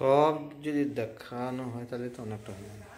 সব যদি দেখানো হয় তাহলে তো অনেকটা হয়ে যাবে।